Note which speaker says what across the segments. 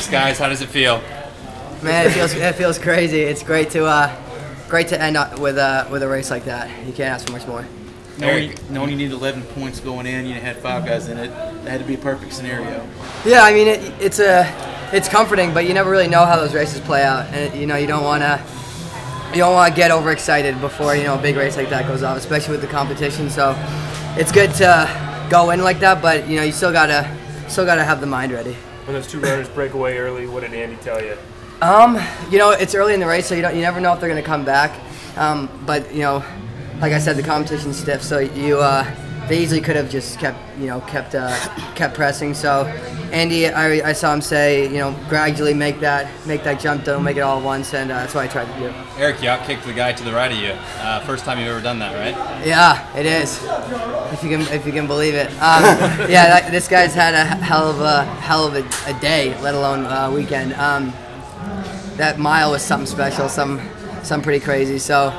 Speaker 1: champs, guys. How does it feel?
Speaker 2: Man, it feels it feels crazy. It's great to uh, great to end up with a with a race like that. You can't ask for much more.
Speaker 3: Knowing, knowing you need 11 points going in, you had five guys in it. That had to be a perfect scenario.
Speaker 2: Yeah, I mean it, it's a it's comforting, but you never really know how those races play out, and you know you don't want to you don't want to get overexcited before you know a big race like that goes off, especially with the competition. So it's good to go in like that, but you know you still gotta still gotta have the mind ready.
Speaker 4: When those two runners break away early, what did Andy tell you?
Speaker 2: Um, you know, it's early in the race, so you don't you never know if they're gonna come back. Um, but you know, like I said, the competition's stiff, so you uh, they easily could have just kept you know kept uh, kept pressing. So Andy, I, I saw him say you know gradually make that make that jump, don't make it all at once, and uh, that's what I tried to do.
Speaker 1: Eric, you outkicked the guy to the right of you. Uh, first time you've ever done that, right?
Speaker 2: Yeah, it is. If you can if you can believe it. Um, yeah, that, this guy's had a hell of a hell of a, a day, let alone a weekend. Um, that mile was something special, some some pretty crazy. So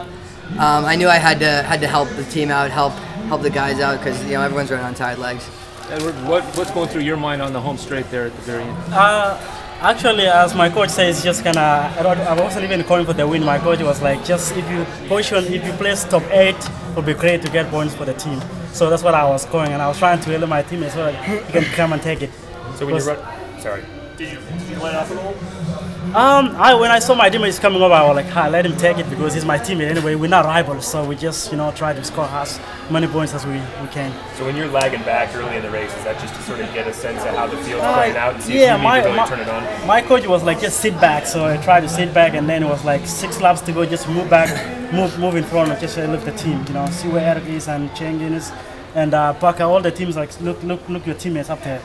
Speaker 2: um, I knew I had to had to help the team out, help help the guys out because you know everyone's running on tired legs.
Speaker 4: Edward, what, what's going through your mind on the home straight there at the very end?
Speaker 5: Uh, actually, as my coach says, just kind of, I wasn't even going for the win. My coach was like, just if you position, if you place top eight, it would be great to get points for the team. So that's what I was going, and I was trying to help my teammates so that he can come and take it.
Speaker 4: So when you run, sorry, did you did you let off a little?
Speaker 5: Um, I when I saw my teammates coming over, I was like, ah, let him take it because he's my teammate anyway. We're not rivals, so we just you know try to score as many points as we, we can.
Speaker 4: So when you're lagging back early in the race, is that just to sort of get a sense of how the field's
Speaker 5: Uh,
Speaker 4: playing out and see
Speaker 5: yeah,
Speaker 4: if you
Speaker 5: my,
Speaker 4: really
Speaker 5: my,
Speaker 4: turn it on?
Speaker 5: my coach was like just sit back, so I tried to sit back, and then it was like six laps to go, just move back, move move in front, and just uh, look the team, you know, see where Eric is and change is, and uh, Parker, all the teams like look look look your teammates up there.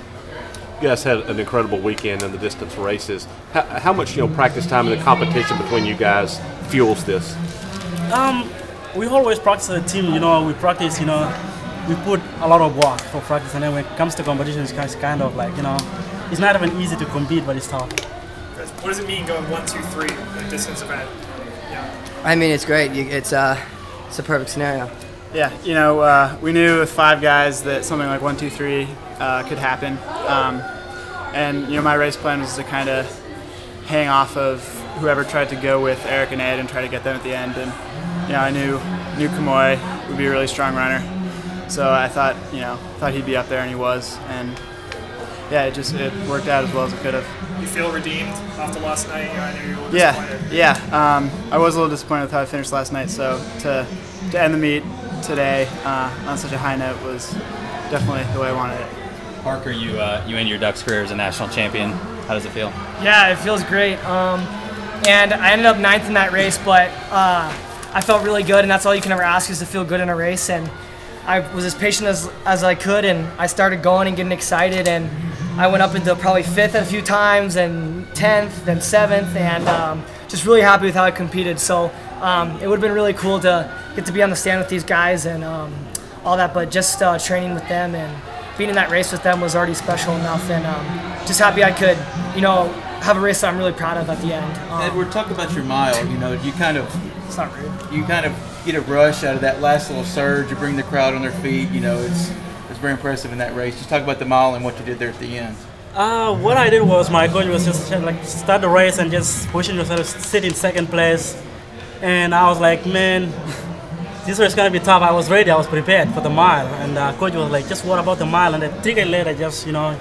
Speaker 6: You guys had an incredible weekend in the distance races. How, how much you know practice time and the competition between you guys fuels this?
Speaker 5: Um, we always practice as a team, you know, we practice, you know, we put a lot of work for practice, and then when it comes to competition, it's kind kind of like, you know, it's not even easy to compete, but it's tough.
Speaker 7: What does it mean going one, two, three, a distance event? Yeah.
Speaker 2: I mean, it's great. It's uh, it's a perfect scenario.
Speaker 8: Yeah, you know, uh, we knew with five guys that something like one, two, three uh, could happen. Um, and, you know, my race plan was to kind of hang off of whoever tried to go with Eric and Ed and try to get them at the end. And, you know, I knew, knew Kamoy would be a really strong runner. So I thought, you know, thought he'd be up there and he was. And, yeah, it just it worked out as well as it could have.
Speaker 7: You feel redeemed after last night? I know you were a little
Speaker 8: Yeah,
Speaker 7: disappointed.
Speaker 8: yeah. Um, I was a little disappointed with how I finished last night. So to to end the meet today uh, on such a high note was definitely the way I wanted it.
Speaker 1: Parker, you uh, you end your Ducks career as a national champion. How does it feel?
Speaker 9: Yeah, it feels great. Um, and I ended up ninth in that race, but uh, I felt really good, and that's all you can ever ask is to feel good in a race. And I was as patient as, as I could, and I started going and getting excited, and I went up into probably fifth a few times, and tenth, then seventh, and um, just really happy with how I competed. So um, it would have been really cool to get to be on the stand with these guys and um, all that, but just uh, training with them and being in that race with them was already special enough, and um, just happy I could, you know, have a race that I'm really proud of at the end. Um,
Speaker 3: Edward, talk about your mile. You know, you kind of
Speaker 9: it's not rude.
Speaker 3: you kind of get a rush out of that last little surge. You bring the crowd on their feet. You know, it's it's very impressive in that race. Just talk about the mile and what you did there at the end.
Speaker 5: Uh, what I did was my coach was just like start the race and just pushing yourself to sit in second place, and I was like, man, this is gonna be tough. I was ready. I was prepared for the mile, and uh, coach was like, just what about the mile? And then three days later, just you know,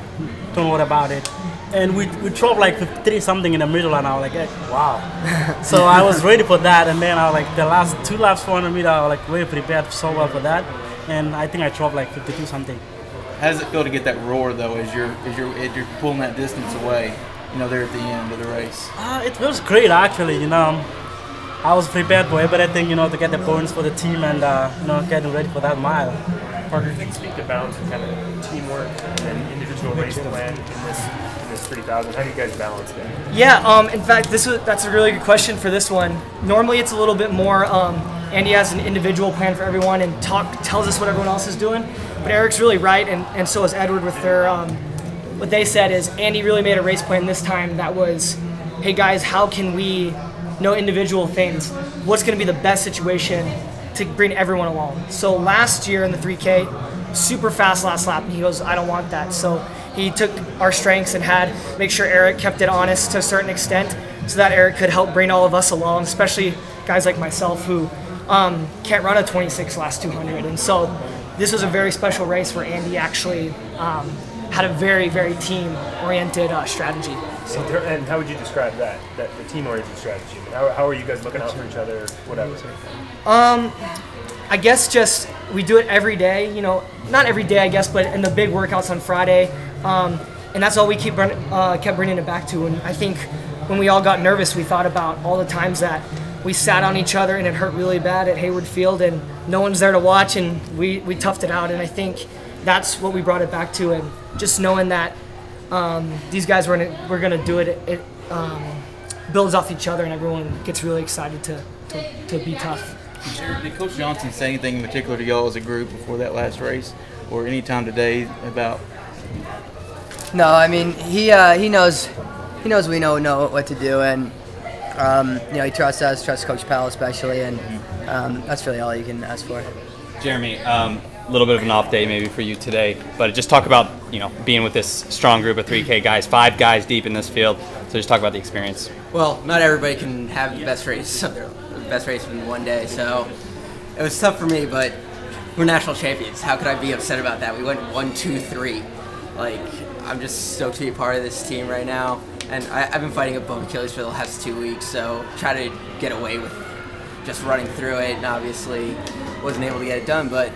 Speaker 5: don't worry about it. And we we dropped like 53 something in the middle, and I was like, eh, wow. so I was ready for that, and then I was like the last two laps 400 meter, I was like really prepared so well for that, and I think I dropped like 52 something.
Speaker 3: How does it feel to get that roar though, as you're as you're as you're pulling that distance away? You know, there at the end of the race.
Speaker 5: Uh, it feels great actually, you know. I was prepared for everything, you know, to get the points for the team and uh, you know getting ready for that mile.
Speaker 4: Parker, can you speak to balance and kind of teamwork and individual race plan in this in this 3000? How do you guys balance that?
Speaker 9: Yeah, um, in fact, this was, that's a really good question for this one. Normally, it's a little bit more. Um, Andy has an individual plan for everyone and talk tells us what everyone else is doing. But Eric's really right, and, and so is Edward with their. Um, what they said is Andy really made a race plan this time that was, hey guys, how can we know individual things? What's going to be the best situation to bring everyone along? So last year in the 3K, super fast last lap, and he goes, I don't want that. So he took our strengths and had make sure Eric kept it honest to a certain extent, so that Eric could help bring all of us along, especially guys like myself who um, can't run a 26 last 200. And so this was a very special race where Andy actually um, had a very, very team-oriented uh, strategy.
Speaker 4: So, and how would you describe that? That the team-oriented strategy. How, how are you guys looking out for each other? Whatever.
Speaker 9: Um, I guess just we do it every day. You know, not every day, I guess, but in the big workouts on Friday, um, and that's all we keep uh, kept bringing it back to. And I think when we all got nervous, we thought about all the times that we sat on each other and it hurt really bad at Hayward Field, and no one's there to watch, and we we toughed it out. And I think that's what we brought it back to, and just knowing that um, these guys were gonna, we're gonna do it, it um, builds off each other, and everyone gets really excited to, to, to be tough.
Speaker 3: Did Coach Johnson say anything in particular to y'all as a group before that last race, or any time today about?
Speaker 2: No, I mean he uh, he knows he knows we know know what to do, and um, you know he trusts us, trusts Coach Powell especially, and um, that's really all you can ask for.
Speaker 1: Jeremy, um, a little bit of an off day maybe for you today, but just talk about you know being with this strong group of 3K guys, five guys deep in this field. So just talk about the experience.
Speaker 10: Well, not everybody can have the best race the best race in one day, so it was tough for me. But we're national champions. How could I be upset about that? We went one, two, three. Like I'm just stoked to be part of this team right now, and I, I've been fighting a bum Achilles for the last two weeks. So try to get away with just running through it, and obviously wasn't able to get it done. But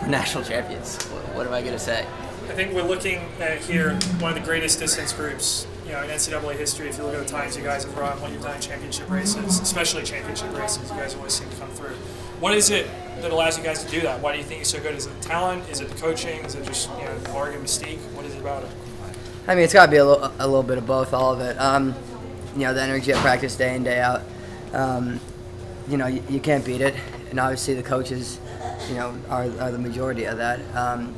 Speaker 10: we're national champions. What, what am I gonna say?
Speaker 7: I think we're looking at here one of the greatest distance groups, you know, in NCAA history. If you look at the times you guys have run, what you've done in championship races, especially championship races, you guys always seem to come through. What is it that allows you guys to do that? Why do you think you're so good? Is it talent? Is it the coaching? Is it just you know the Oregon mystique? What is it about it?
Speaker 2: I mean, it's got to be a little, a little bit of both, all of it. Um, you know, the energy at practice day in, day out. Um, you know, you, you, can't beat it. And obviously, the coaches, you know, are, are the majority of that. Um,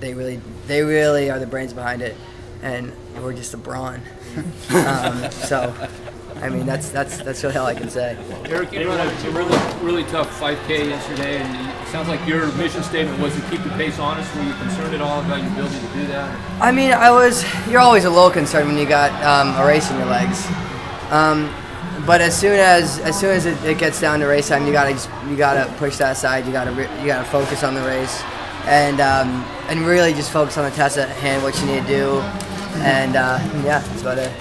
Speaker 2: they really, they really are the brains behind it, and we're just the brawn. Um, so, I mean, that's that's that's really all I can say.
Speaker 11: Eric, you ran a really really tough 5K yesterday, and it sounds like your mission statement was to keep the pace honest. Were you concerned at all about your ability to do that?
Speaker 2: I mean, I was. You're always a little concerned when you got um, a race in your legs. Um, but as soon as as soon as it, it, gets down to race time, you gotta you gotta push that aside. You gotta you gotta focus on the race, and um, and really just focus on the task at hand, what you need to do, and uh, yeah, that's about it.